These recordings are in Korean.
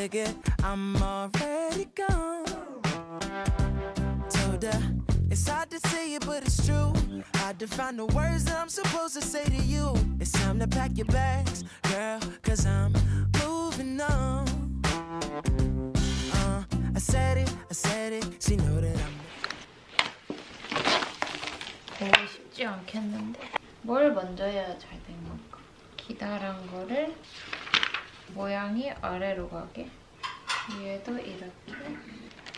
dig it, I'm already gone. Told her it's hard to say it, but it's true. Hard to find the words that I'm supposed to say to you. It's time to pack your bags, girl, cause I'm moving on. Uh, I said it, I said it, she know that I'm. 되게 쉽지 않겠는데 뭘 먼저 해야 잘 되는 걸까? 기다란 거를 모양이 아래로 가게 위에도 이렇게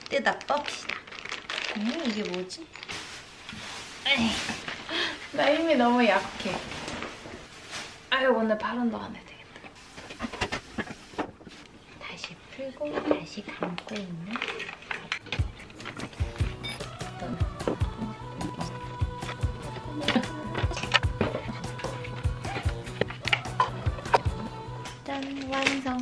뜯어 봅시다. 음 이게 뭐지? 나 힘이 너무 약해. 아유 오늘 발음도 안 해도 되겠다. 다시 풀고 다시 감고 있는 완성.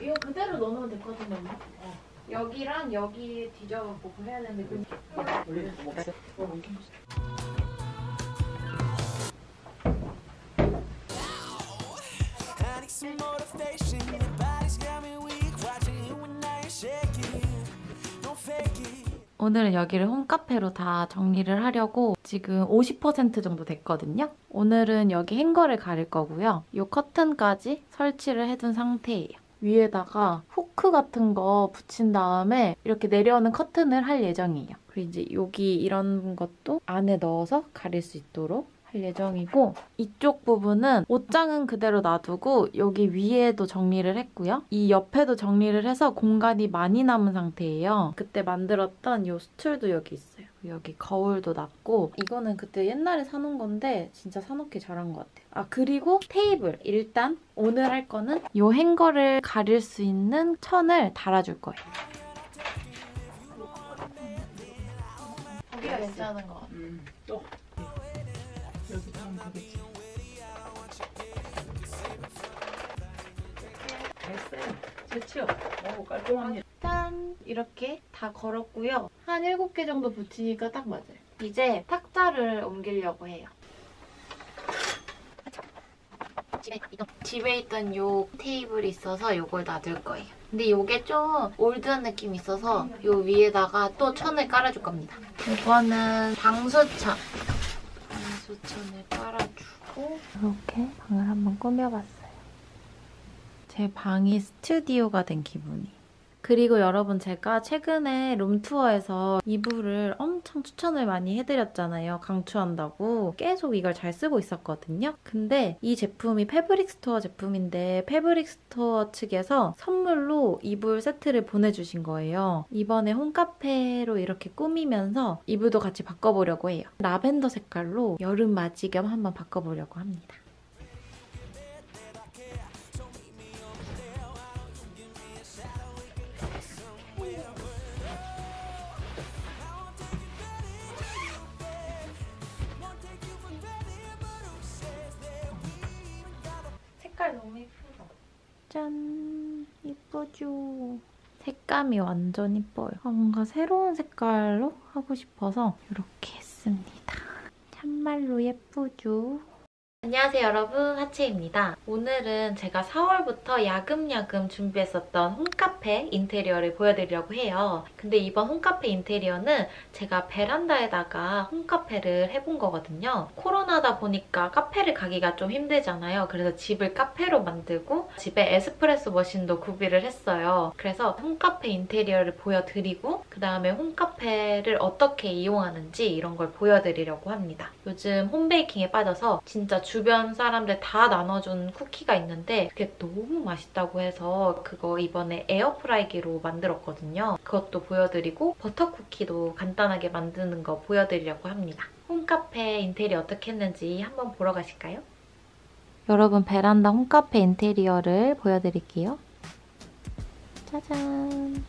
이거 그대로 넣으면 될 것 같은데 엄마? 어. 여기랑 여기 뒤져갖고 해야 되는데 그 I 오늘은 여기를 홈카페로 다 정리를 하려고 지금 50% 정도 됐거든요. 오늘은 여기 행거를 가릴 거고요. 이 커튼까지 설치를 해둔 상태예요. 위에다가 후크 같은 거 붙인 다음에 이렇게 내려오는 커튼을 할 예정이에요. 그리고 이제 여기 이런 것도 안에 넣어서 가릴 수 있도록 할 예정이고 이쪽 부분은 옷장은 그대로 놔두고 여기 위에도 정리를 했고요. 이 옆에도 정리를 해서 공간이 많이 남은 상태예요. 그때 만들었던 이 스툴도 여기 있어요. 여기 거울도 놨고 이거는 그때 옛날에 사놓은 건데 진짜 사놓기 잘한 것 같아요. 아 그리고 테이블 일단 오늘 할 거는 이 행거를 가릴 수 있는 천을 달아줄 거예요. 거기가 괜찮은 것 같아요. 음, 또 여기 하면 되겠지. 됐어요. 좋죠? 오, 깔끔합니다. 짠! 이렇게 다 걸었고요. 한 7개 정도 붙이니까 딱 맞아요. 이제 탁자를 옮기려고 해요. 집에 있던, 집에 있던 요 테이블이 있어서 요걸 놔둘 거예요. 근데 요게 좀 올드한 느낌이 있어서 요 위에다가 또 천을 깔아줄 겁니다. 이거는 방수천. 방수천을 깔아주고 이렇게 방을 한번 꾸며봤어요. 제 방이 스튜디오가 된 기분이. 그리고 여러분 제가 최근에 룸투어에서 이불을 엄청 추천을 많이 해드렸잖아요. 강추한다고. 계속 이걸 잘 쓰고 있었거든요. 근데 이 제품이 패브릭 스토어 제품인데 패브릭 스토어 측에서 선물로 이불 세트를 보내주신 거예요. 이번에 홈카페로 이렇게 꾸미면서 이불도 같이 바꿔보려고 해요. 라벤더 색깔로 여름 맞이 겸 한번 바꿔보려고 합니다. 짠! 예쁘죠? 색감이 완전 예뻐요. 아, 뭔가 새로운 색깔로 하고 싶어서 이렇게 했습니다. 참말로 예쁘죠? 안녕하세요 여러분 하채입니다. 오늘은 제가 4월부터 야금야금 준비했었던 홈카페 인테리어를 보여드리려고 해요. 근데 이번 홈카페 인테리어는 제가 베란다에다가 홈카페를 해본 거거든요. 코로나다 보니까 카페를 가기가 좀 힘들잖아요. 그래서 집을 카페로 만들고 집에 에스프레소 머신도 구비를 했어요. 그래서 홈카페 인테리어를 보여드리고 그 다음에 홈카페를 어떻게 이용하는지 이런 걸 보여드리려고 합니다. 요즘 홈베이킹에 빠져서 진짜 주변 사람들 다 나눠준 쿠키가 있는데 그게 너무 맛있다고 해서 그거 이번에 에어프라이기로 만들었거든요. 그것도 보여드리고 버터 쿠키도 간단하게 만드는 거 보여드리려고 합니다. 홈카페 인테리어 어떻게 했는지 한번 보러 가실까요? 여러분 베란다 홈카페 인테리어를 보여드릴게요. 짜잔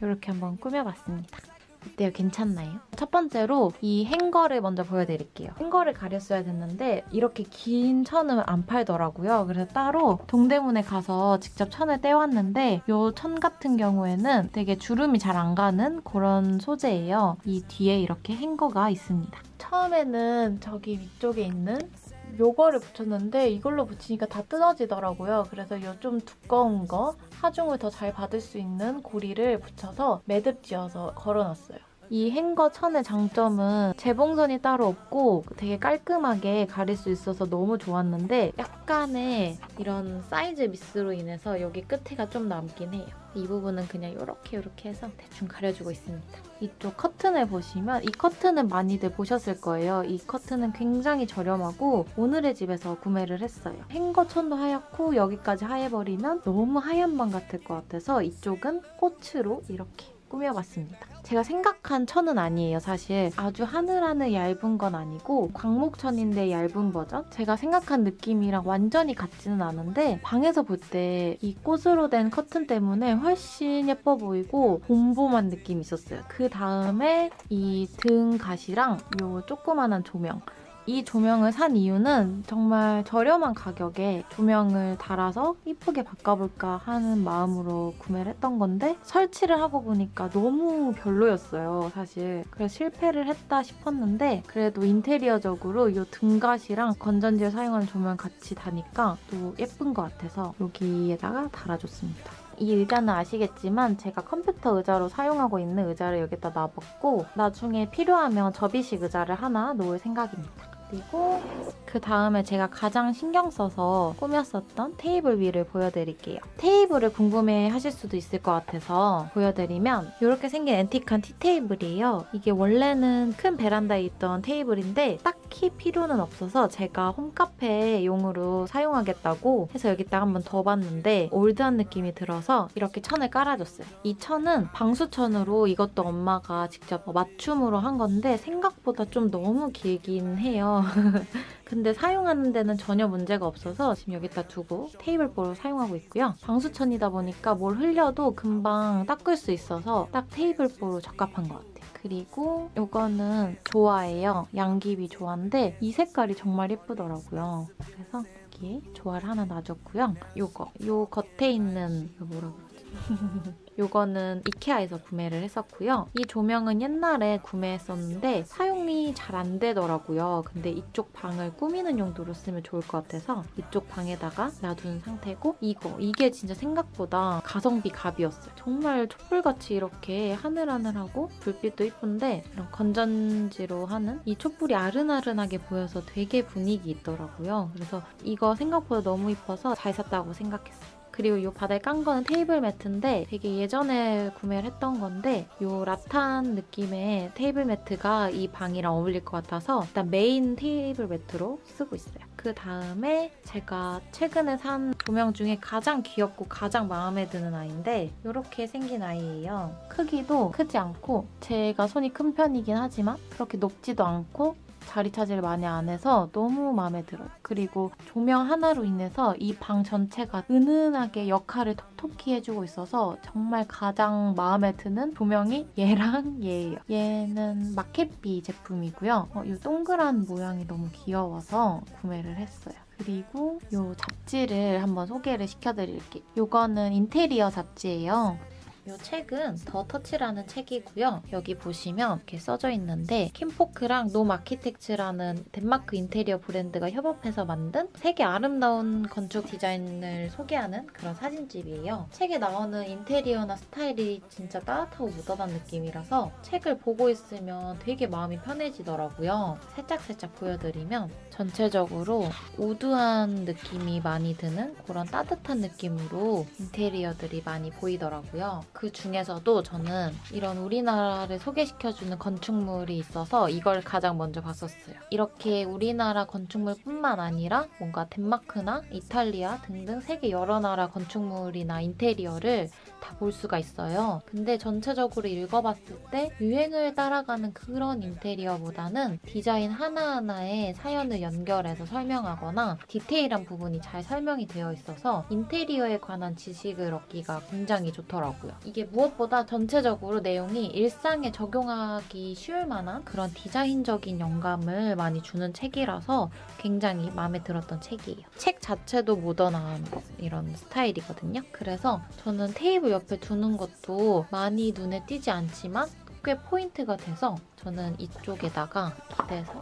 이렇게 한번 꾸며봤습니다. 어때요? 괜찮나요? 첫 번째로 이 행거를 먼저 보여드릴게요. 행거를 가렸어야 됐는데 이렇게 긴 천은 안 팔더라고요. 그래서 따로 동대문에 가서 직접 천을 떼왔는데 이 천 같은 경우에는 되게 주름이 잘 안 가는 그런 소재예요. 이 뒤에 이렇게 행거가 있습니다. 처음에는 저기 위쪽에 있는 요거를 붙였는데 이걸로 붙이니까 다 뜯어지더라고요. 그래서 요 좀 두꺼운 거 하중을 더 잘 받을 수 있는 고리를 붙여서 매듭 지어서 걸어놨어요. 이 행거 천의 장점은 재봉선이 따로 없고 되게 깔끔하게 가릴 수 있어서 너무 좋았는데 약간의 이런 사이즈 미스로 인해서 여기 끝에가 좀 남긴 해요. 이 부분은 그냥 이렇게 이렇게 해서 대충 가려주고 있습니다. 이쪽 커튼을 보시면 이 커튼은 많이들 보셨을 거예요. 이 커튼은 굉장히 저렴하고 오늘의 집에서 구매를 했어요. 행거천도 하얗고 여기까지 하얘버리면 너무 하얀 방 같을 것 같아서 이쪽은 꽃으로 이렇게 꾸며봤습니다. 제가 생각한 천은 아니에요, 사실. 아주 하늘하늘 얇은 건 아니고 광목천인데 얇은 버전? 제가 생각한 느낌이랑 완전히 같지는 않은데 방에서 볼 때 이 꽃으로 된 커튼 때문에 훨씬 예뻐 보이고 봄봄한 느낌이 있었어요. 그 다음에 이 등 가시랑 요 조그만한 조명 이 조명을 산 이유는 정말 저렴한 가격에 조명을 달아서 이쁘게 바꿔볼까 하는 마음으로 구매를 했던 건데 설치를 하고 보니까 너무 별로였어요, 사실. 그래서 실패를 했다 싶었는데 그래도 인테리어적으로 이 등갓이랑 건전지를 사용하는 조명 같이 다니까 또 예쁜 것 같아서 여기에다가 달아줬습니다. 이 의자는 아시겠지만 제가 컴퓨터 의자로 사용하고 있는 의자를 여기다 놔봤고 나중에 필요하면 접이식 의자를 하나 놓을 생각입니다. 그리고 그 다음에 제가 가장 신경 써서 꾸몄었던 테이블 위를 보여드릴게요. 테이블을 궁금해 하실 수도 있을 것 같아서 보여드리면 이렇게 생긴 앤틱한 티테이블이에요. 이게 원래는 큰 베란다에 있던 테이블인데 딱히 필요는 없어서 제가 홈카페용으로 사용하겠다고 해서 여기다 한번 더 봤는데 올드한 느낌이 들어서 이렇게 천을 깔아줬어요. 이 천은 방수천으로 이것도 엄마가 직접 맞춤으로 한 건데 생각보다 좀 너무 길긴 해요. 근데 사용하는 데는 전혀 문제가 없어서 지금 여기다 두고 테이블보로 사용하고 있고요. 방수천이다 보니까 뭘 흘려도 금방 닦을 수 있어서 딱 테이블보로 적합한 것 같아요. 그리고 이거는 조화예요. 양귀비 조화인데 이 색깔이 정말 예쁘더라고요. 그래서 여기에 조화를 하나 놔줬고요. 이거, 이 겉에 있는 이거 뭐라 그러지? 이거는 이케아에서 구매를 했었고요. 이 조명은 옛날에 구매했었는데 사용이 잘 안 되더라고요. 근데 이쪽 방을 꾸미는 용도로 쓰면 좋을 것 같아서 이쪽 방에다가 놔둔 상태고 이거, 이게 진짜 생각보다 가성비 갑이었어요. 정말 촛불같이 이렇게 하늘하늘하고 불빛도 이쁜데 이런 건전지로 하는 이 촛불이 아른아른하게 보여서 되게 분위기 있더라고요. 그래서 이거 생각보다 너무 이뻐서 잘 샀다고 생각했어요. 그리고 이 바닥에 깐 거는 테이블 매트인데 되게 예전에 구매를 했던 건데 이 라탄 느낌의 테이블 매트가 이 방이랑 어울릴 것 같아서 일단 메인 테이블 매트로 쓰고 있어요. 그 다음에 제가 최근에 산 조명 중에 가장 귀엽고 가장 마음에 드는 아이인데 이렇게 생긴 아이예요. 크기도 크지 않고 제가 손이 큰 편이긴 하지만 그렇게 높지도 않고 자리 차지를 많이 안 해서 너무 마음에 들어요. 그리고 조명 하나로 인해서 이 방 전체가 은은하게 역할을 톡톡히 해주고 있어서 정말 가장 마음에 드는 조명이 얘랑 얘예요. 얘는 마켓비 제품이고요. 어, 이 동그란 모양이 너무 귀여워서 구매를 했어요. 그리고 이 잡지를 한번 소개를 시켜드릴게요. 이거는 인테리어 잡지예요. 이 책은 The Touch라는 책이고요. 여기 보시면 이렇게 써져 있는데 Kinfolk랑 Norm Architects라는 덴마크 인테리어 브랜드가 협업해서 만든 세계 아름다운 건축 디자인을 소개하는 그런 사진집이에요. 책에 나오는 인테리어나 스타일이 진짜 따뜻하고 묻어난 느낌이라서 책을 보고 있으면 되게 마음이 편해지더라고요. 살짝살짝 보여드리면 전체적으로 우드한 느낌이 많이 드는 그런 따뜻한 느낌으로 인테리어들이 많이 보이더라고요. 그 중에서도 저는 이런 우리나라를 소개시켜주는 건축물이 있어서 이걸 가장 먼저 봤었어요. 이렇게 우리나라 건축물뿐만 아니라 뭔가 덴마크나 이탈리아 등등 세계 여러 나라 건축물이나 인테리어를 다 볼 수가 있어요. 근데 전체적으로 읽어봤을 때 유행을 따라가는 그런 인테리어보다는 디자인 하나하나에 사연을 연결해서 설명하거나 디테일한 부분이 잘 설명이 되어 있어서 인테리어에 관한 지식을 얻기가 굉장히 좋더라고요. 이게 무엇보다 전체적으로 내용이 일상에 적용하기 쉬울 만한 그런 디자인적인 영감을 많이 주는 책이라서 굉장히 마음에 들었던 책이에요. 책 자체도 모던한 이런 스타일이거든요. 그래서 저는 테이블 옆에 두는 것도 많이 눈에 띄지 않지만 꽤 포인트가 돼서 저는 이쪽에다가 기대서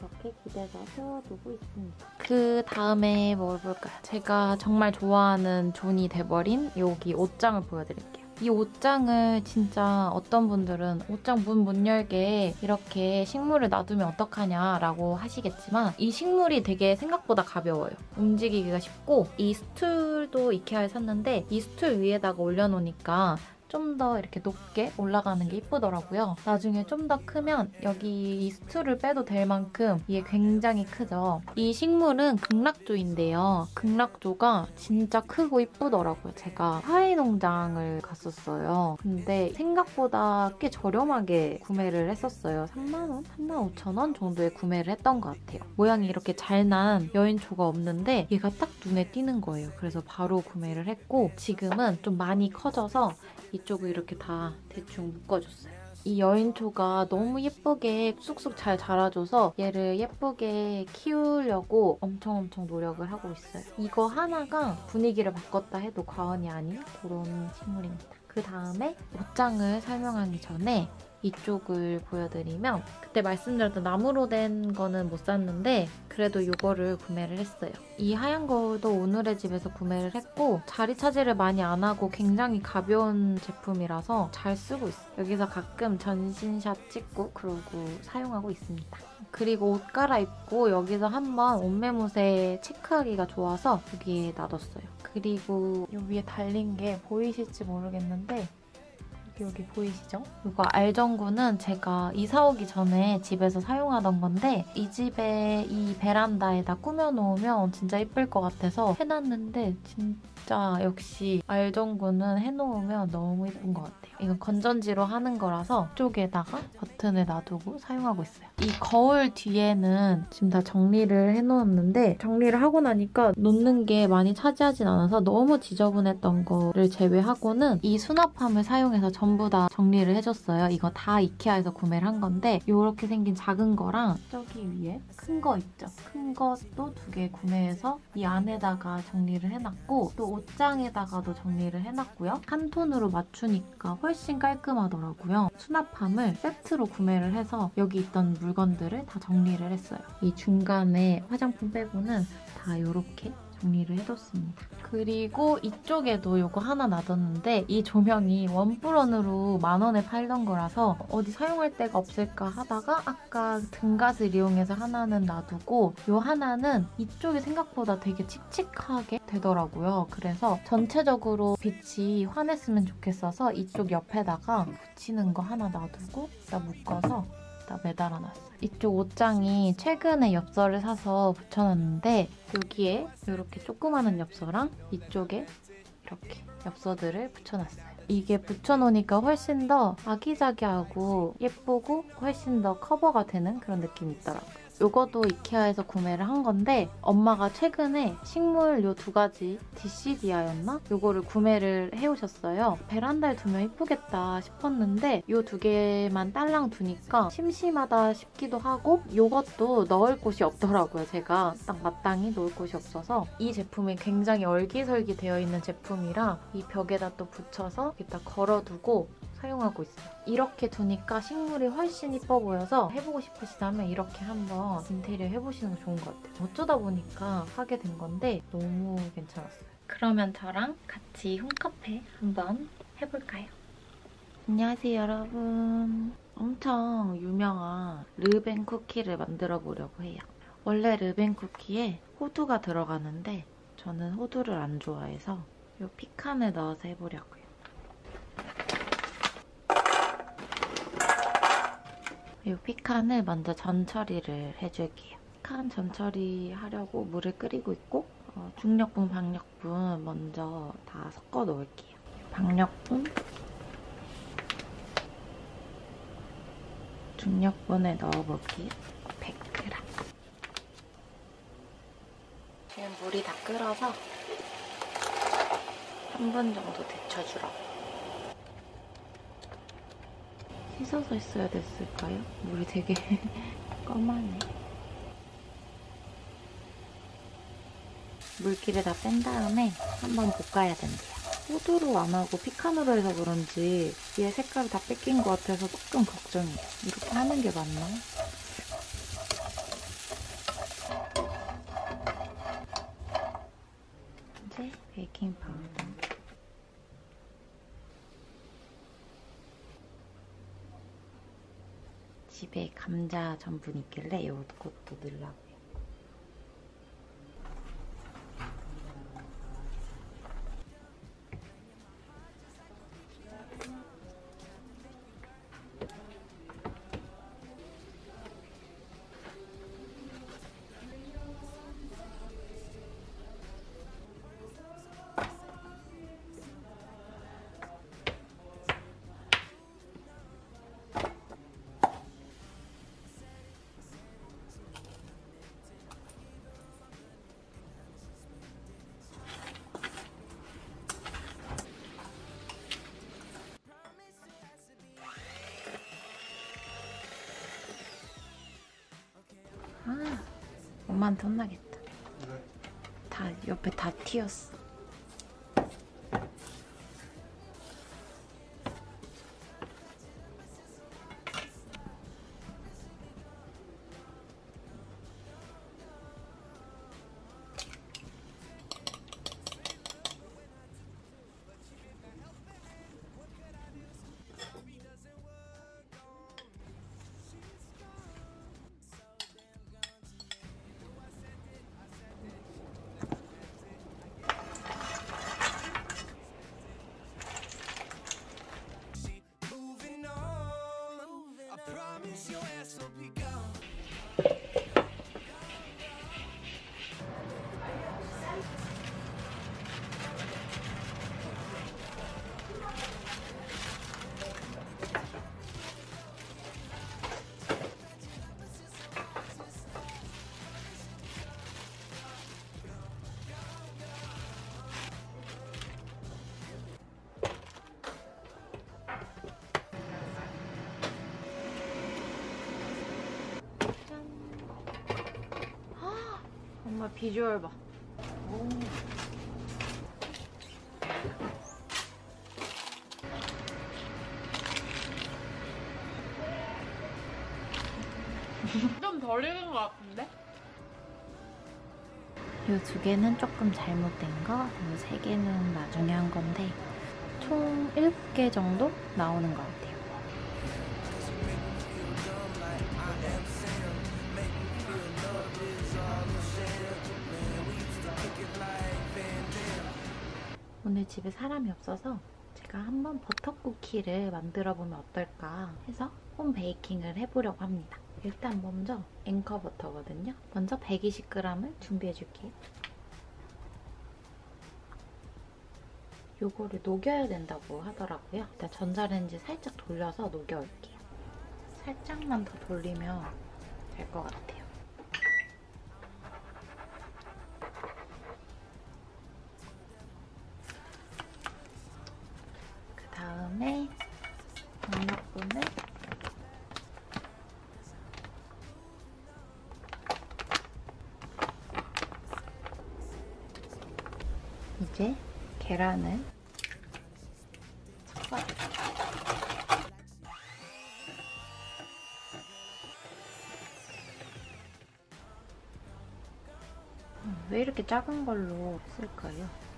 이렇게 기대서 세워두고 있습니다. 그 다음에 뭘 볼까요? 제가 정말 좋아하는 존이 돼버린 여기 옷장을 보여드릴게요. 이 옷장을 진짜 어떤 분들은 옷장 문 못 열게 이렇게 식물을 놔두면 어떡하냐라고 하시겠지만 이 식물이 되게 생각보다 가벼워요. 움직이기가 쉽고 이 스툴도 이케아에 샀는데 이 스툴 위에다가 올려놓으니까 좀 더 이렇게 높게 올라가는 게 이쁘더라고요. 나중에 좀 더 크면 여기 이 스툴을 빼도 될 만큼 이게 굉장히 크죠. 이 식물은 극락조인데요. 극락조가 진짜 크고 이쁘더라고요. 제가 화훼 농장을 갔었어요. 근데 생각보다 꽤 저렴하게 구매를 했었어요. 3만원? 3만 5천원 정도에 구매를 했던 것 같아요. 모양이 이렇게 잘난 여인초가 없는데 얘가 딱 눈에 띄는 거예요. 그래서 바로 구매를 했고 지금은 좀 많이 커져서 이쪽을 이렇게 다 대충 묶어줬어요. 이 여인초가 너무 예쁘게 쑥쑥 잘 자라줘서 얘를 예쁘게 키우려고 엄청 엄청 노력을 하고 있어요. 이거 하나가 분위기를 바꿨다 해도 과언이 아닌 그런 식물입니다. 그 다음에 옷장을 설명하기 전에 이쪽을 보여드리면 그때 말씀드렸던 나무로 된 거는 못 샀는데 그래도 이거를 구매를 했어요. 이 하얀 거울도 오늘의 집에서 구매를 했고 자리 차지를 많이 안 하고 굉장히 가벼운 제품이라서 잘 쓰고 있어요. 여기서 가끔 전신샷 찍고 그러고 사용하고 있습니다. 그리고 옷 갈아입고 여기서 한번 옷매무새 체크하기가 좋아서 여기에 놔뒀어요. 그리고 이 위에 달린 게 보이실지 모르겠는데 여기 보이시죠? 이거 알전구는 제가 이사 오기 전에 집에서 사용하던 건데 이 집에 이 베란다에다 꾸며놓으면 진짜 예쁠 것 같아서 해놨는데 진짜 역시 알전구는 해놓으면 너무 예쁜 것 같아요. 이건 건전지로 하는 거라서 이쪽에다가 버튼을 놔두고 사용하고 있어요. 이 거울 뒤에는 지금 다 정리를 해놓았는데 정리를 하고 나니까 놓는 게 많이 차지하진 않아서 너무 지저분했던 거를 제외하고는 이 수납함을 사용해서 전부 다 정리를 해줬어요. 이거 다 이케아에서 구매를 한 건데 이렇게 생긴 작은 거랑 저기 위에 큰 거 있죠? 큰 것도 두 개 구매해서 이 안에다가 정리를 해놨고 또 옷장에다가도 정리를 해놨고요. 한 톤으로 맞추니까 훨씬 깔끔하더라고요. 수납함을 세트로 구매를 해서 여기 있던 물건들을 다 정리를 했어요. 이 중간에 화장품 빼고는 다 이렇게 정리를 해뒀습니다. 그리고 이쪽에도 이거 하나 놔뒀는데 이 조명이 원뿔원으로 만 원에 팔던 거라서 어디 사용할 데가 없을까 하다가 아까 등갓을 이용해서 하나는 놔두고 이 하나는 이쪽이 생각보다 되게 칙칙하게 되더라고요. 그래서 전체적으로 빛이 환했으면 좋겠어서 이쪽 옆에다가 붙이는 거 하나 놔두고 다 묶어서 다 매달아놨어요. 이쪽 옷장이 최근에 엽서를 사서 붙여놨는데 여기에 이렇게 조그마한 엽서랑 이쪽에 이렇게 엽서들을 붙여놨어요. 이게 붙여놓으니까 훨씬 더 아기자기하고 예쁘고 훨씬 더 커버가 되는 그런 느낌이 있더라고요. 이것도 이케아에서 구매를 한 건데 엄마가 최근에 식물 요 두 가지 디시디아였나? 요거를 구매를 해오셨어요. 베란다에 두면 이쁘겠다 싶었는데 요 두 개만 딸랑 두니까 심심하다 싶기도 하고 요것도 넣을 곳이 없더라고요. 제가 딱 마땅히 놓을 곳이 없어서 이 제품이 굉장히 얼기설기 되어 있는 제품이라 이 벽에다 또 붙여서 여기다 걸어두고 사용하고 있어요. 이렇게 두니까 식물이 훨씬 이뻐 보여서 해보고 싶으시다면 이렇게 한번 인테리어 해보시는 거 좋은 것 같아요. 어쩌다 보니까 하게 된 건데 너무 괜찮았어요. 그러면 저랑 같이 홈카페 한번 해볼까요? 안녕하세요 여러분. 엄청 유명한 르벤 쿠키를 만들어 보려고 해요. 원래 르벤 쿠키에 호두가 들어가는데 저는 호두를 안 좋아해서 이 피칸을 넣어서 해보려고요. 이 피칸을 먼저 전처리를 해줄게요. 피칸 전처리 하려고 물을 끓이고 있고 어, 중력분, 박력분 먼저 다 섞어 놓을게요. 박력분, 중력분을 넣어볼게요. 100g. 지금 물이 다 끓어서 한분 정도 데쳐주라고. 씻어서 있어야 됐을까요? 물이 되게 검하네. 물기를 다 뺀 다음에 한번 볶아야 된대요. 호두로 안 하고 피카노로 해서 그런지 얘 색깔이 다 뺏긴 것 같아서 조금 걱정이에요. 이렇게 하는 게 맞나? 이제 베이킹 파우더. 집에 감자 전분 있길래 이것도 넣으려고요. 엄마한테 혼나겠다. 다 옆에 다 튀었어. 비주얼 봐. 좀덜 익은 것 같은데? 이 두 개는 조금 잘못된 거, 이 세 개는 나중에 한 건데 총 7개 정도 나오는 것 오늘 집에 사람이 없어서 제가 한번 버터쿠키를 만들어 보면 어떨까 해서 홈 베이킹을 해보려고 합니다. 일단 먼저 앵커 버터거든요. 먼저 120g을 준비해 줄게요. 요거를 녹여야 된다고 하더라고요. 일단 전자레인지 살짝 돌려서 녹여올게요. 살짝만 더 돌리면 될 것 같아요. 다음에 양육분을 이제 계란을 섞어줄게요. 음, 왜 이렇게 작은 걸로 쓸까요?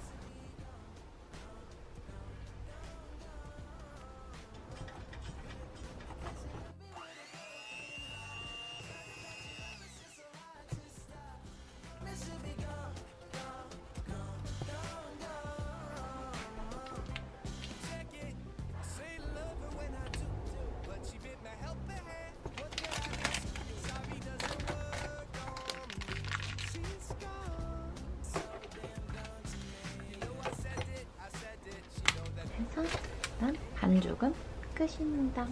반죽은 끝입니다.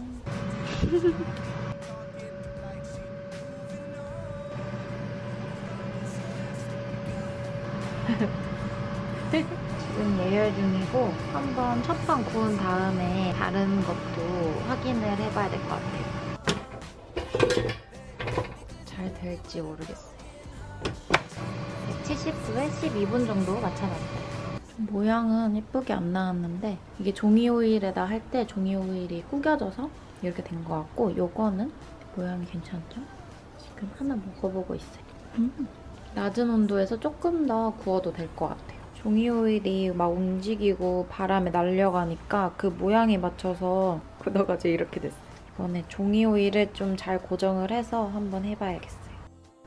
지금 예열 중이고 한번 첫 판 구운 다음에 다른 것도 확인을 해봐야 될 것 같아요. 잘 될지 모르겠어요. 170도에 12분 정도 맞춰놨어요. 좀 모양은 예쁘게 안 나왔는데 이게 종이 오일에다 할 때 종이 오일이 구겨져서 이렇게 된 것 같고 요거는 모양이 괜찮죠? 지금 하나 먹어보고 있어요. 음, 낮은 온도에서 조금 더 구워도 될 것 같아요. 종이 오일이 막 움직이고 바람에 날려가니까 그 모양에 맞춰서 굳어가지고 이렇게 됐어요. 이번에 종이 오일을 좀 잘 고정을 해서 한번 해봐야겠어요.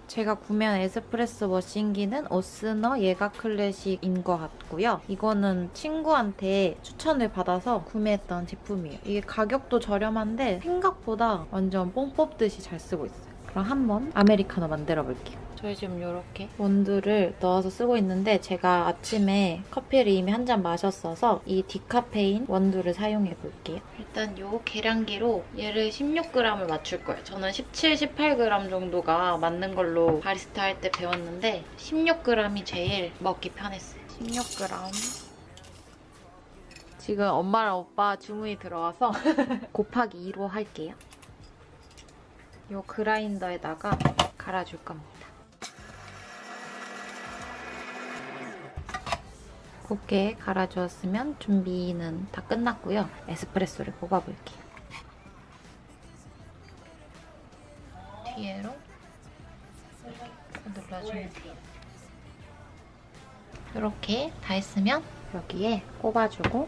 제가 구매한 에스프레소 머신기는 오스너 예가 클래식인 것 같고요. 이거는 친구한테 추천을 받아서 구매했던 제품이에요. 이게 가격도 저렴한데 생각보다 완전 뽕 뽑듯이 잘 쓰고 있어요. 그럼 한번 아메리카노 만들어 볼게요. 저희 지금 이렇게 원두를 넣어서 쓰고 있는데 제가 아침에 커피를 이미 한 잔 마셨어서 이 디카페인 원두를 사용해 볼게요. 일단 이 계량기로 얘를 16g을 맞출 거예요. 저는 17, 18g 정도가 맞는 걸로 바리스타 할 때 배웠는데 16g이 제일 먹기 편했어요. 16g. 지금 엄마랑 오빠 주문이 들어와서 곱하기 2로 할게요. 이 그라인더에다가 갈아줄 겁니다. 곱게 갈아주었으면 준비는 다 끝났고요. 에스프레소를 뽑아볼게요. 뒤에로 눌러주면 돼요. 이렇게 다 했으면 여기에 꼽아주고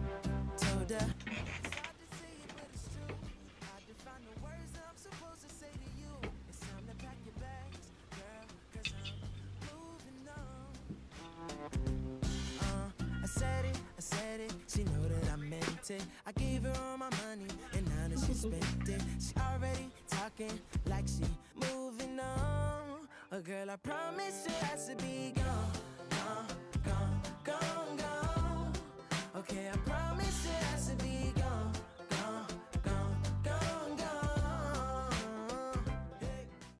She know that I meant it. I gave her all my money, and now that she spent it, she already talking like she moving on. A oh, girl, I promise you, has to be gone, gone, gone, gone, gone. Okay, I promise you, has to be gone.